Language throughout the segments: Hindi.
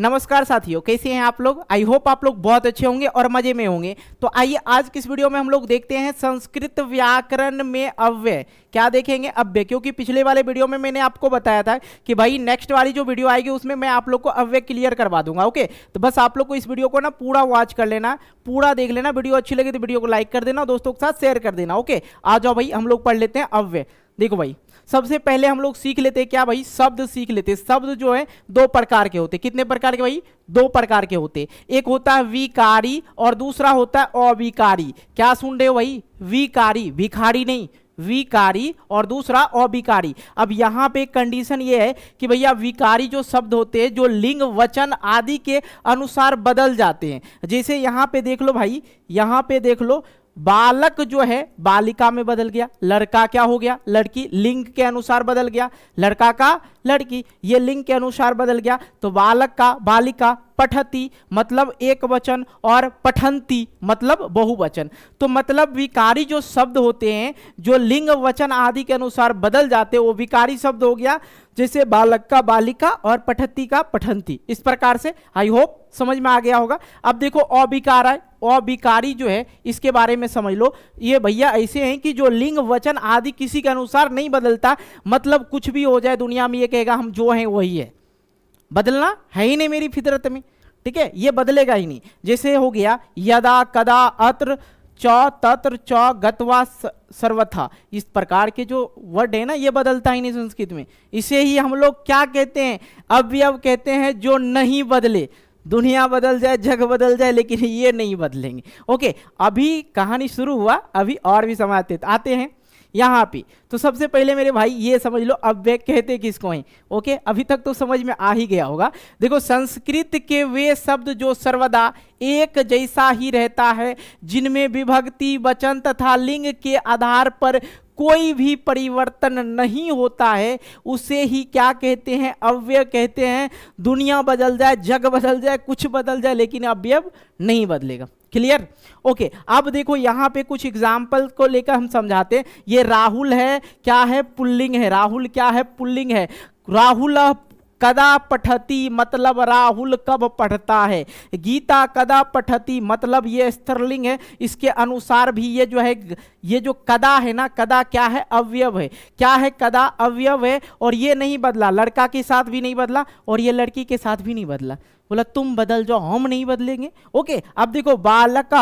नमस्कार साथियों, कैसे हैं आप लोग? आई होप आप लोग बहुत अच्छे होंगे और मज़े में होंगे। तो आइए आज किस वीडियो में हम लोग देखते हैं संस्कृत व्याकरण में अव्यय। क्या देखेंगे? अव्यय, क्योंकि पिछले वाले वीडियो में मैंने आपको बताया था कि भाई नेक्स्ट वाली जो वीडियो आएगी उसमें मैं आप लोग को अव्यय क्लियर करवा दूँगा ओके तो बस आप लोग को इस वीडियो को ना पूरा वॉच कर लेना, पूरा देख लेना। वीडियो अच्छी लगी तो वीडियो को लाइक कर देना, दोस्तों के साथ शेयर कर देना ओके आ जाओ भाई, हम लोग पढ़ लेते हैं अव्यय। देखो भाई सबसे पहले हम लोग सीख लेते हैं क्या भाई? शब्द सीख लेते शब्द जो है, दो प्रकार के होते कितने प्रकार के भाई? दो प्रकार के होते एक होता है विकारी और दूसरा होता है अविकारी। क्या सुन रहे हो भाई? विकारी, भिखारी नहीं। विकारी और दूसरा अविकारी। अब यहाँ पे कंडीशन ये है कि भैया विकारी जो शब्द होते हैं, जो लिंग, वचन आदि के अनुसार बदल जाते हैं। जैसे यहाँ पे देख लो भाई, यहाँ पे देख लो बालक जो है, बालिका में बदल गया, लड़का क्या हो गया, लड़की लिंग के अनुसार बदल गया, लड़का का लड़की, ये लिंग के अनुसार बदल गया तो बालक का, बालिका पठती मतलब एक वचन, और पठंती मतलब बहुवचन। तो मतलब विकारी जो शब्द होते हैं, जो लिंग वचन आदि के अनुसार बदल जाते हैं, वो विकारी शब्द हो गया, जैसे बालक का बालिका और पठती का पठंती इस प्रकार से आई होप समझ में आ गया होगा। अब देखो, अविकार, अविकारी जो है, इसके बारे में समझ लो। ये भैया ऐसे हैं कि जो लिंग वचन आदि किसी के अनुसार नहीं बदलता मतलब कुछ भी हो जाए दुनिया में, ये कहेगा, हम जो हैं वही है। बदलना है ही नहीं मेरी फितरत में। ठीक है? ये बदलेगा ही नहीं। जैसे हो गया, यदा कदा अत्र चौ तत्र चौ गत्वा सर्वथा। इस प्रकार के जो वर्ड है ना, ये बदलता ही नहीं संस्कृत में। इसे ही हम लोग क्या कहते हैं? अवयव कहते हैं, जो नहीं बदले। दुनिया बदल जाए, जग बदल जाए, लेकिन ये नहीं बदलेंगे। ओके, अभी कहानी शुरू हुआ, अभी और भी समय आते आते हैं। यहाँ पे। तो सबसे पहले मेरे भाई ये समझ लो अव्यय कहते किसको हैं? ओके अभी तक तो समझ में आ ही गया होगा। देखो, संस्कृत के वे शब्द जो सर्वदा एक जैसा ही रहता है, जिनमें विभक्ति, वचन तथा लिंग के आधार पर कोई भी परिवर्तन नहीं होता है, उसे ही क्या कहते हैं? अव्यय कहते हैं। दुनिया बदल जाए, जग बदल जाए, कुछ बदल जाए, लेकिन अवयव नहीं बदलेगा। क्लियर ओके अब देखो यहाँ पे कुछ एग्ज़ाम्पल को लेकर हम समझाते हैं। ये राहुल है, क्या है? पुल्लिंग है। राहुल, क्या है? पुल्लिंग है। राहुल कदा पठती मतलब राहुल कब पढ़ता है? गीता कदा पठती मतलब ये स्तरलिंग है। इसके अनुसार भी ये जो है, ये जो कदा है ना, कदा क्या है? अवयव है। क्या है कदा? अवयव है और ये नहीं बदला। लड़का के साथ भी नहीं बदला और ये लड़की के साथ भी नहीं बदला। बोला, तुम बदल जाओ, हम नहीं बदलेंगे। ओके, अब देखो, बालक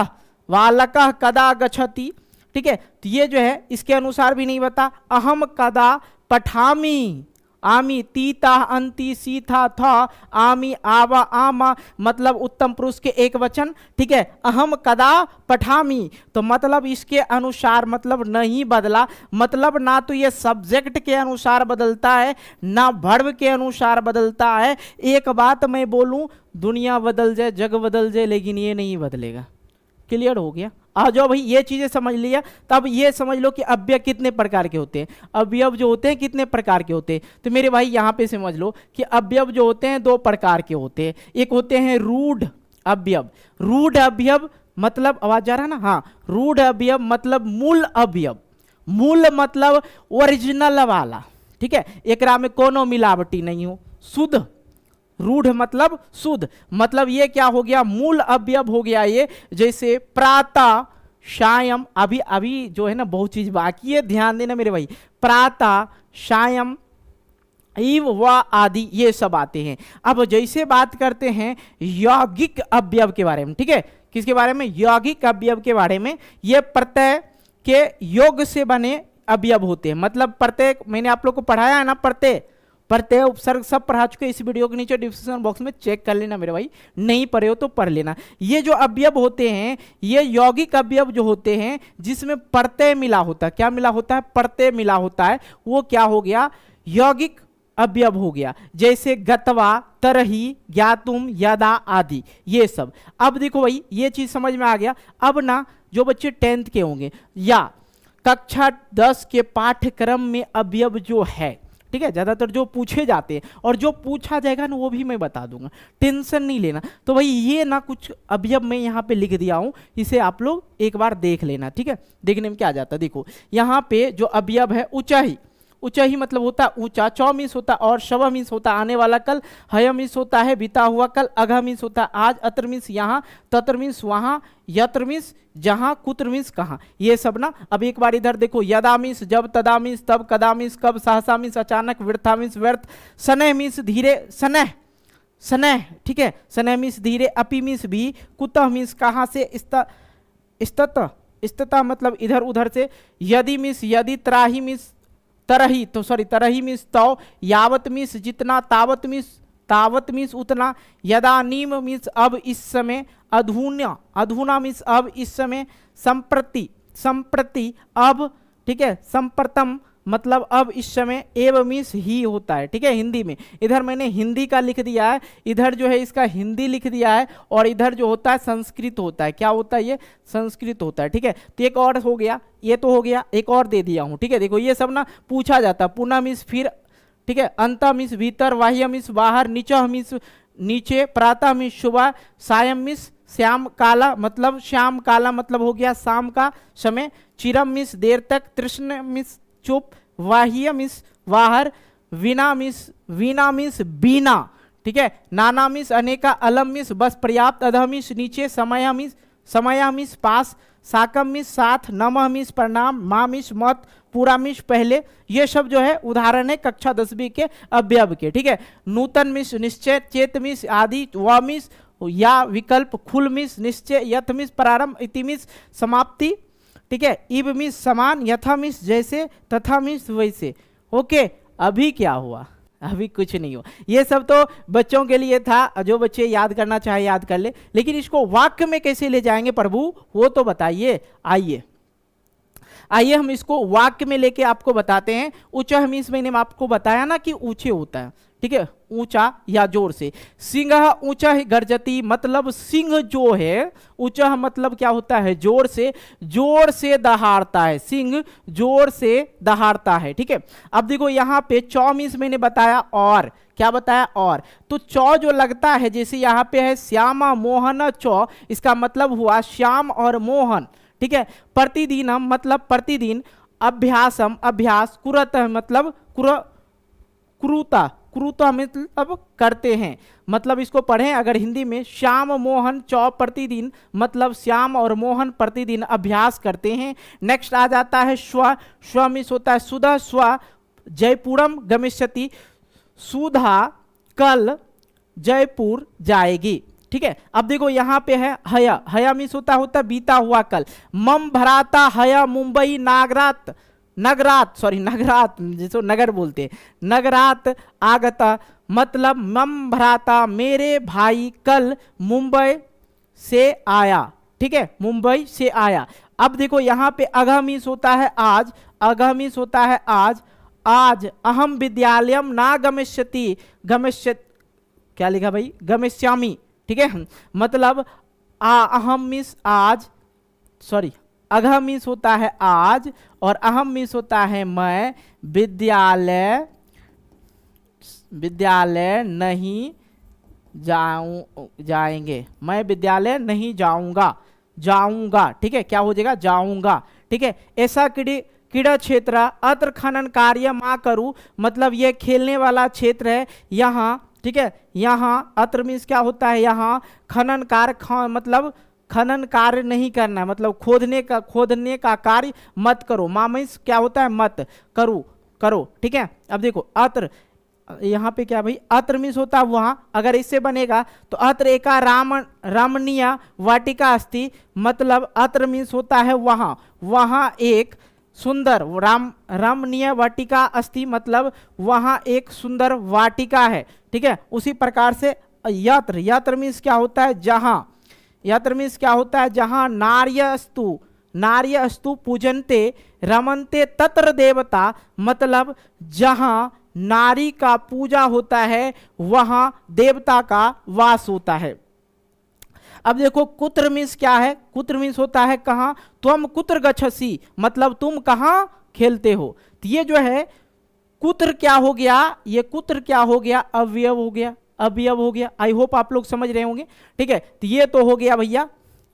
बालक कदा गच्छति? ठीक है तो ये जो है, इसके अनुसार भी नहीं बता। अहम कदा पठामी। आमी तीता अंति सीथा था, आमी आवा आमा मतलब उत्तम पुरुष के एक वचन, ठीक है? अहम कदा पठामी। तो मतलब इसके अनुसार मतलब नहीं बदला। मतलब ना तो ये सब्जेक्ट के अनुसार बदलता है, ना भर्व के अनुसार बदलता है। एक बात मैं बोलूँ, दुनिया बदल जाए, जग बदल जाए, लेकिन ये नहीं बदलेगा। क्लियर हो गया? आ जाओ भाई, ये चीज़ें समझ लिया, तब ये समझ लो कि अव्यय कितने प्रकार के होते हैं। अवयव जो होते हैं, कितने प्रकार के होते हैं? तो मेरे भाई, यहाँ पे समझ लो कि अवयव जो होते हैं, दो प्रकार के होते हैं। एक होते हैं रूढ़ अवयव रूढ़ अवयव मतलब आवाज़ जा रहा है ना? हाँ रूढ़ अवयव मतलब मूल अवयव मूल मतलब ओरिजिनल वाला, ठीक है? एक में कोनो मिलावटी नहीं हो। शुद्ध। रूढ़ मतलब शुद्ध। मतलब ये क्या हो गया? मूल अवयव हो गया ये, जैसे प्रातः शायम अभी अभी जो है ना बहुत चीज़ बाकी है, ध्यान देना मेरे भाई। प्रातः शायम इव व, आदि, ये सब आते हैं। अब जैसे बात करते हैं यौगिक अवयव के बारे में, ठीक है? किसके बारे में? यौगिक अवयव के बारे में। ये प्रत्यय के योग से बने अवयव होते हैं। मतलब प्रत्यय, मैंने आप लोग को पढ़ाया है ना, प्रत्यय? प्रत्यय उपसर्ग सब पढ़ा चुके इस वीडियो के नीचे डिस्क्रिप्शन बॉक्स में चेक कर लेना मेरे भाई। नहीं पढ़े हो तो पढ़ लेना। ये जो अवयव होते हैं, ये यौगिक अवयव जो होते हैं, जिसमें प्रत्यय मिला होता है। क्या मिला होता है? प्रत्यय मिला होता है। वो क्या हो गया? यौगिक अवयव हो गया। जैसे गतवा, तरही, ज्ञातुम, यदा आदि, ये सब। अब देखो भाई, ये चीज़ समझ में आ गया। अब ना, जो बच्चे टेंथ के होंगे, या कक्षा दस के पाठ्यक्रम में अवयव जो है ठीक है? ज़्यादातर जो पूछे जाते हैं और जो पूछा जाएगा ना, वो भी मैं बता दूँगा। टेंशन नहीं लेना। तो भाई, ये ना कुछ, अभी अब मैं यहाँ पे लिख दिया हूँ, इसे आप लोग एक बार देख लेना, ठीक है? देखने में क्या जाता है? देखो, यहाँ पे जो अवयव है, ऊंचाई। उच्च ही मतलब होता, ऊँचा चौ मीन्स होता और शव मीन्स होता, आने वाला कल, हय मीन्स होता है, बीता हुआ कल, अघ मीन्स होता है आज अत्र मीन्स यहाँ, तत्र मीन्स वहाँ, यत्र मीन्स जहाँ, कुत्र मीन्स कहाँ। ये सब ना, अब एक बार इधर देखो, यदा मीन्स जब, तदा मीन्स तब, कदा मीन्स कब, सहसा मीन्स अचानक वृथा मीन्स व्यर्थ, सनह मीन्स धीरे, सनह सनह, ठीक है, सनह मीन्स धीरे, अपी मीन्स भी, कुतः मीन्स कहाँ से स्तत स्तता मतलब इधर उधर से, यदि मीन्स यदि त्राही मीन्स तरही तो सॉरी तरही मीन्स तो यावत मीन्स जितना, तावत मीन्स तावत मीन्स उतना, यदा नीम मीन्स अब इस समय अधूना अधूना मीन्स अब इस समय, संप्रति संप्रति, अब, ठीक है, संप्रतम मतलब अब इस समय एव मीन्स ही होता है, ठीक है, हिंदी में। इधर मैंने हिंदी का लिख दिया है, इधर जो है इसका हिंदी लिख दिया है, और इधर जो होता है संस्कृत होता है। क्या होता है ये? संस्कृत होता है, ठीक है? तो एक और हो गया, ये तो हो गया, एक और दे दिया हूँ, ठीक है? देखो ये सब ना पूछा जाता है, पुनः मीन्स फिर, ठीक है, अंत मीन्स भीतर, बाह्य मीन्स बाहर नीचा मीन्स नीचे, प्रातः मीन्स सुबह सायम मीन्स श्याम काला मतलब श्याम काला मतलब हो गया शाम का समय, चिरम मीन्स देर तक, तृष्ण मीन्स चुप, वाह्य मीन्स बाहर वीना मीन्स वीना मीन्स बीना, ठीक है? नाना मीन्स अनेका, अलम मीन्स बस पर्याप्त, अध मीन्स नीचे, समय मीन्स समय मीन्स पास, साकम मीन्स साथ, नम मीन्स प्रणाम, मा मीन्स मत, पूरा मीन्स पहले, ये सब जो है उदाहरण है कक्षा दसवीं के अवयव के, ठीक है? नूतन मिस निश्चय, चेत मिस आदि, व मिस या विकल्प, खुल मिस निश्चय यथ मिस प्रारंभ, इति मिस समाप्ति ठीक है? इब मीन्स समान, यथा मीन्स जैसे, तथा मीन्स वैसे। ओके, अभी क्या हुआ? अभी कुछ नहीं हुआ। ये सब तो बच्चों के लिए था, जो बच्चे याद करना चाहे याद कर ले। लेकिन इसको वाक्य में कैसे ले जाएँगे प्रभु, वो तो बताइए। आइए। आइए, हम इसको वाक्य में लेके आपको बताते हैं। उच्च मीन्स मैंने आपको बताया ना कि ऊँचे होता है। ठीक है? ऊँचा या ज़ोर से। सिंह ऊँचा ही गर्जती मतलब सिंह जो है, ऊँचा मतलब क्या होता है? ज़ोर से ज़ोर से दहाड़ता है। सिंह ज़ोर से दहाड़ता है, ठीक है? अब देखो, यहाँ पे चौ मीन्स मैंने बताया, और। क्या बताया? और। तो चौ जो लगता है, जैसे यहाँ पे है, श्यामा मोहन चौ, इसका मतलब हुआ श्याम और मोहन, ठीक है? प्रतिदिनम मतलब प्रतिदिन, अभ्यासम, अभ्यास, कुरत मतलब कुर, क्रूता क्रूता मतलब करते हैं। मतलब इसको पढ़ें, अगर हिंदी में श्याम मोहन चौ प्रतिदिन मतलब श्याम और मोहन प्रतिदिन अभ्यास करते हैं। नेक्स्ट आ जाता है स्व स्व मिस होता है सुधा, स्व जयपुरम गमिष्यति, सुधा कल जयपुर जाएगी। ठीक है? अब देखो यहाँ पे है हया हया मिस होता होता बीता हुआ कल। मम भराता हया मुंबई नागरात नगरात सॉरी नगरात, जिसको नगर बोलते नगरात, आगता मतलब मम भराता, मेरे भाई कल मुंबई से आया। ठीक है? मुंबई से आया। अब देखो, यहाँ पे अगमिस होता है आज अगमिस होता है आज आज अहम विद्यालय ना गमिष्यति गमिष्य क्या लिखा भाई? गमिष्यामी। ठीक है? मतलब आ अहम मिस आज सॉरी अघ मीन्स होता है आज, और अहम मीन्स होता है मैं, विद्यालय विद्यालय नहीं जाऊँ, जाएँगे। मैं विद्यालय नहीं जाऊँगा जाऊँगा, ठीक है, क्या हो जाएगा? जाऊँगा, ठीक है? ऐसा क्रीड़ी क्रीड़ा क्षेत्र, अत्र खनन कार्य माँ करूँ मतलब ये खेलने वाला क्षेत्र है, यहाँ, ठीक है? यहाँ, अत्र मीन्स क्या होता है? यहाँ, खनन कार्य मतलब खनन कार्य नहीं करना मतलब खोदने का खोदने का कार्य मत करो। मामिस क्या होता है? मत करो करो, ठीक है? अब देखो, अत्र, यहाँ पे क्या भाई? अत्र मीन्स होता है वहाँ। अगर इससे बनेगा तो अत्र एका राम रमणीय वाटिका अस्थि मतलब अत्र मीन्स होता है वहाँ। वहाँ एक सुंदर राम, रमणीय वाटिका अस्थि मतलब वहाँ एक सुंदर वाटिका है, ठीक है? उसी प्रकार से यत्र यत्र मीन्स क्या होता है? जहाँ। यत्र मीन्स क्या होता है? जहाँ नार्यस्तु नार्यस्तु पूजनते, रमनते तत्र देवता मतलब जहाँ नारी का पूजा होता है, वहाँ देवता का वास होता है। अब देखो, कुत्र मीन्स क्या है? कुत्र मीन्स होता है कहा? तुम कुत्र गच्छसी मतलब तुम कहाँ खेलते हो? तो ये जो है, कुत्र क्या हो गया? ये कुत्र क्या हो गया? अवयव हो गया। अवयव हो गया। आई होप आप लोग समझ रहे होंगे। ठीक है? तो ये तो हो गया भैया।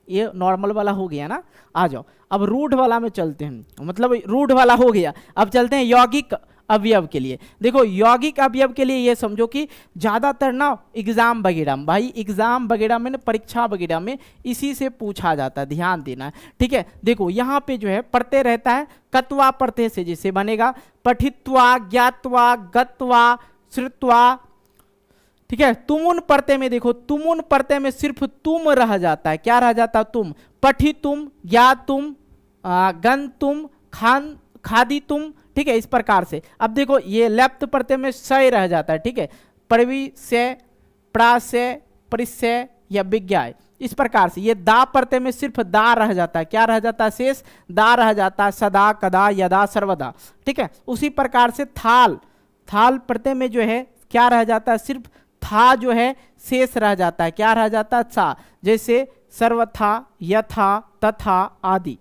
ये नॉर्मल वाला हो गया ना? आ जाओ। अब रूढ़ वाला में चलते हैं। मतलब रूढ़ वाला हो गया। अब चलते हैं यौगिक अवयव के लिए। देखो, यौगिक अवयव के लिए ये समझो कि ज़्यादातर ना एग्ज़ाम वगैरह में भाई एग्ज़ाम वगैरह में ना, परीक्षा वगैरह में इसी से पूछा जाता है। ध्यान देना है। ठीक है? देखो, यहाँ पे जो है, पढ़ते रहता है, कत्वा पढ़ते से जिसे बनेगा। पठित्वा, ज्ञातवा, गत्वा, श्रुत्वा ठीक है? तुमुन पढ़ते में देखो तुमुन पढ़ते में सिर्फ़ तुम रह जाता है। क्या रह जाता है तुम? पठी तुम ज्ञा तुम गन तुम, खान, खादी तुम, ठीक है? इस प्रकार से। अब देखो, ये लेफ़्ट पढ़ते में सय रह जाता है, ठीक है? परवी से, प्रा से परिसय या विज्ञा इस प्रकार से। ये दा पढ़ते में सिर्फ़ दा रह जाता है। क्या रह जाता है शेष? दा रह जाता है सदा, कदा, यदा, सर्वदा। ठीक है? उसी प्रकार से थाल। थाल पढ़ते में जो है, क्या रह जाता है? सिर्फ़ था जो है, शेष रह जाता है। क्या रह जाता? है सा जैसे सर्वथा, यथा, तथा आदि।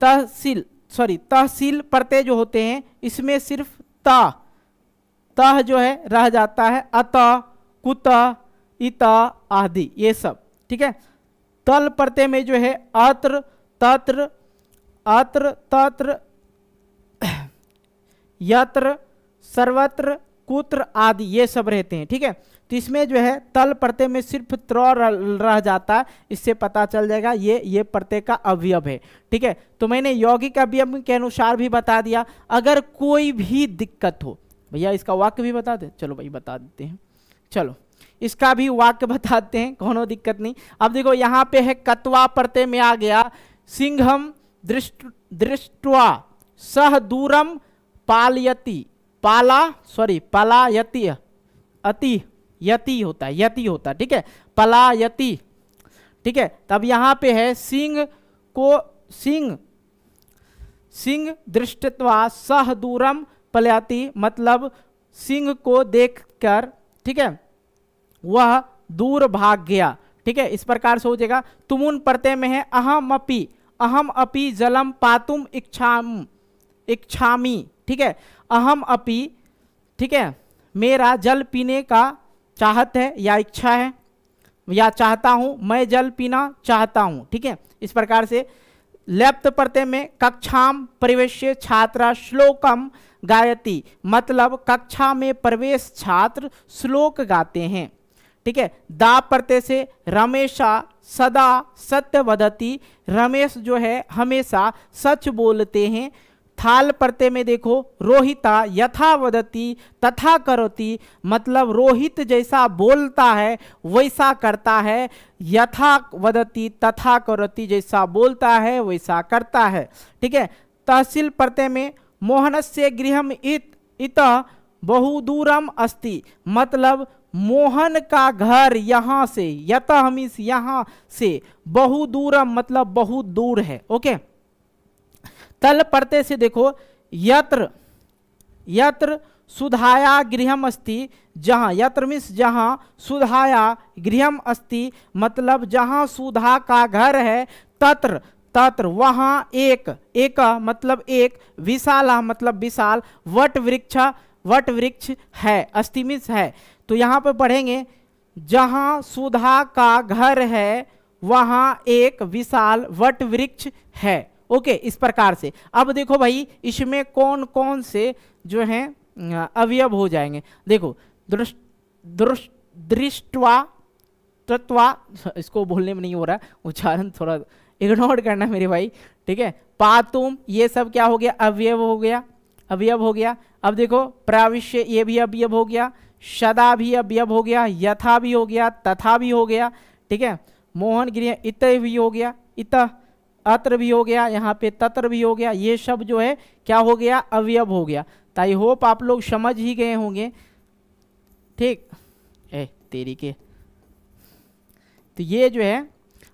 तहसील सॉरी तहसील प्रत्यय जो होते हैं, इसमें सिर्फ़ त। तह जो है, रह जाता है, अत, कुत, इत आदि, ये सब। ठीक है? तल प्रत्यय में जो है, अत्र, तत्र अत्र, तत्र, यत्र, सर्वत्र कुत्र आदि, ये सब रहते हैं, ठीक है? तो इसमें जो है, तल प्रत्यय में सिर्फ़ त्र रह जाता है इससे पता चल जाएगा, ये ये प्रत्यय का अवयव है, ठीक है? तो मैंने यौगिक अवयव के अनुसार भी बता दिया, अगर कोई भी दिक्कत हो, भैया इसका वाक्य भी बता दे? चलो भाई बता देते हैं, चलो, इसका भी वाक्य बताते हैं, कोनो दिक्कत नहीं। अब देखो, यहाँ पे है, कतवा प्रत्यय में आ गया सिंहम दृष्ट, दृष्टवा, सह दूरम पालयती पाला सॉरी पला यति अति, यति होता है, यति होता है, ठीक है? पला यति ठीक है? तब यहाँ पे है सिंह को, सिंह सिंह दृष्टवा सह दूरम पलयाति मतलब सिंह को देखकर, ठीक है? वह दूर भाग गया, ठीक है? इस प्रकार से हो जाएगा, तुमुन प्रत्यय में है अहम अपी अहम अपी जलम पातुम इच्छाम, इच्छामी। ठीक है? अहम अपी, ठीक है? मेरा जल पीने का चाहत है या इच्छा है, या चाहता हूँ, मैं जल पीना चाहता हूँ, ठीक है? इस प्रकार से लेप्त प्रत्यय में कक्षाम प्रवेश छात्रा श्लोकम गायती मतलब कक्षा में प्रवेश छात्र श्लोक गाते हैं, ठीक है? दा प्रत्यय से रमेशा सदा सत्य वदती, रमेश जो है हमेशा सच बोलते हैं थाल प्रत्यय में देखो, रोहिता यथा वदती तथा करोती मतलब रोहित जैसा बोलता है, वैसा करता है यथा वदती तथा करोती जैसा बोलता है, वैसा करता है। ठीक है? तहसील प्रत्यय में मोहन से गृह इत इत बहुदूरम अस्ति मतलब मोहन का घर यहाँ से, यत हमीस यहाँ से, बहुदूरम मतलब बहुत दूर है, ओके? तल पढ़ते से देखो, यत्र यत्र सुधाया गृहम अस्ति, जहाँ, यत्र मिस जहाँ सुधाया गृहम अस्ति मतलब जहाँ सुधा का घर है, तत्र तत्र, वहाँ एक एक मतलब एक विशाला मतलब विशाल वट वृक्ष वट वृक्ष है अस्तिमिस है। तो यहाँ पर पढ़ेंगे, जहाँ सुधा का घर है, वहाँ एक विशाल वट वृक्ष है। ओके, इस प्रकार से। अब देखो भाई, इसमें कौन कौन से जो हैं अवयव हो जाएँगे। देखो दृष्ट दृष्ट दृष्टवा, तत्वा, इसको बोलने में नहीं हो रहा, उच्चारण थोड़ा इग्नोर करना मेरे भाई, ठीक है? पातुम, ये सब क्या हो गया? अवयव हो गया, अवयव हो गया। अब देखो, प्राविश्य, ये भी अवयव हो गया सदा भी अवयव हो गया, यथा भी हो गया, तथा भी हो गया, ठीक है? मोहन गृह, इत भी हो गया, इत अत्र भी हो गया, यहाँ पे तत्र भी हो गया, ये सब जो है, क्या हो गया? अवयव हो गया। तो आई होप आप लोग समझ ही गए होंगे। ठीक? ए, तेरी के। तो ये जो है,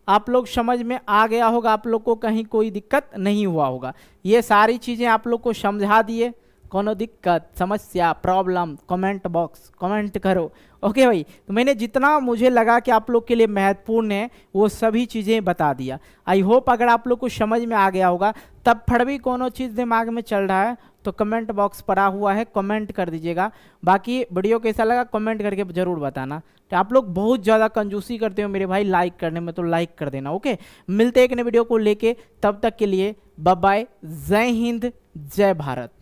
आप लोग समझ में आ गया होगा, आप लोग को कहीं कोई दिक्कत नहीं हुआ होगा। ये सारी चीज़ें आप लोग को समझा दिए। कोनो दिक्कत, समस्या प्रॉब्लम कमेंट बॉक्स कमेंट करो। ओके भाई तो मैंने जितना मुझे लगा कि आप लोग के लिए महत्वपूर्ण है, वो सभी चीज़ें बता दिया। आई होप अगर आप लोग को समझ में आ गया होगा, तब फट भी कोनो चीज़ दिमाग में चल रहा है तो कमेंट बॉक्स पड़ा हुआ है कमेंट कर दीजिएगा। बाकी वीडियो कैसा लगा कमेंट करके ज़रूर बताना। तो आप लोग बहुत ज़्यादा कंजूसी करते हो मेरे भाई लाइक करने में तो लाइक कर देना ओके मिलते एक नए वीडियो को लेके, तब तक के लिए बाय जय हिंद, जय भारत।